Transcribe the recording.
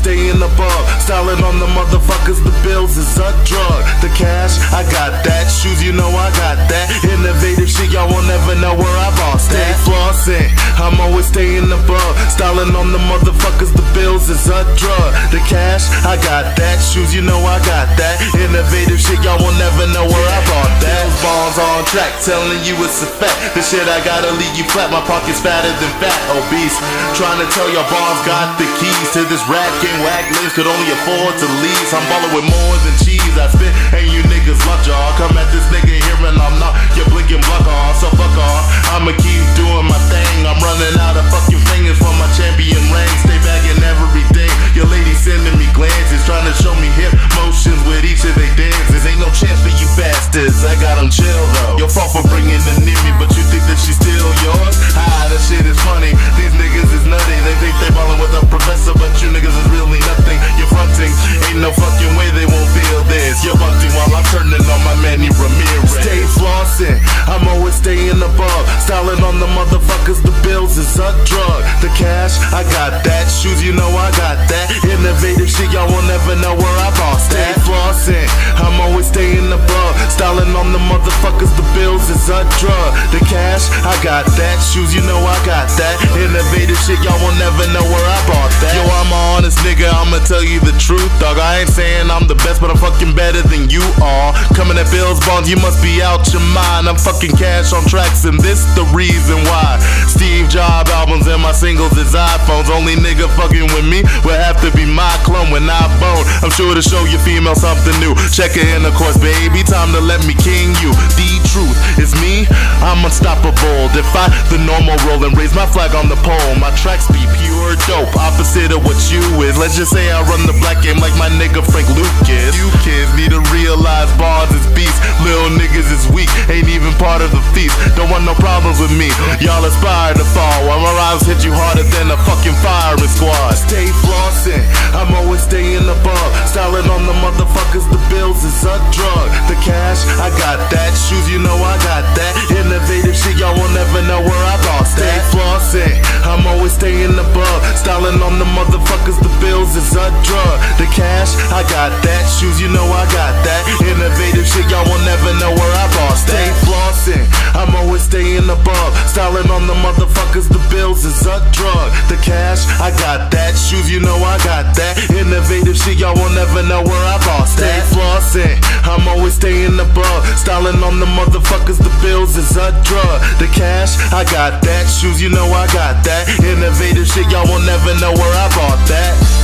staying above. Styling on the motherfuckers, the bills is a drug. The cash, I got that. Shoes, you know I got that. Innovative shit, y'all won't ever know where I bought that. Flossing, I'm always staying above. Styling on the motherfuckers, the bills is a drug. The cash, I got that. Shoes, you know I got that. Innovative shit, y'all won't ever know where I bought track, telling you it's a fact. The shit I gotta leave you flat. My pocket's fatter than fat, obese. Trying to tell your bombs got the keys to this rap game. Whack links could only afford to leave. I'm ballin' with more than cheese. I spit, and you niggas always staying above. Styling on the motherfuckers. The bills is a drug. The cash, I got that. Shoes, you know I got that. Innovative shit, y'all will never know where I bought that. Stay flossing. I'm always staying above. Styling on the motherfuckers. The bills is a drug. The cash, I got that. Shoes, you know I got that. Innovative shit, y'all will never know where I I'ma tell you the truth, dog. I ain't saying I'm the best, but I'm fucking better than you are. Coming at Billz, Bondz, you must be out your mind. I'm fucking cash on tracks, and this the reason why. Steve Job albums and my singles is iPhones. Only nigga fucking with me will have to be my clone when I bone. I'm sure to show your female something new. Check it in, of course, baby. Time to let me king you. The truth is me. I'm unstoppable. Defy the normal role and raise my flag on the pole. My tracks be pure dope, opposite of what you is. Let's just say I run the black game like my nigga Frank Lucas. You kids need to realize bars is beast. Little niggas is weak, ain't even part of the feast. Don't want no problems with me. Y'all aspire to fall while my rhymes hit you harder than a fucking firing squad. Stay flossing, I'm always staying above. Styling on the motherfuckers, the bills is a drug. The cash, I got that. Shoes, you know I got that. Innovative shit, y'all will never know where I bought that. Stay flossing, I'm always staying above. Styling on the motherfuckers, I got that. Shoes, you know I got that. Innovative shit, y'all will never know where I bought that. Stay flossing, I'm always staying above. Styling on the motherfuckers, the bills is a drug. The cash, I got that. Shoes, you know I got that. Innovative shit, y'all will never know where I bought that. Stay flossing, I'm always staying above. Styling on the motherfuckers, the bills is a drug. The cash, I got that. Shoes, you know I got that. Innovative shit, y'all will never know where I bought that.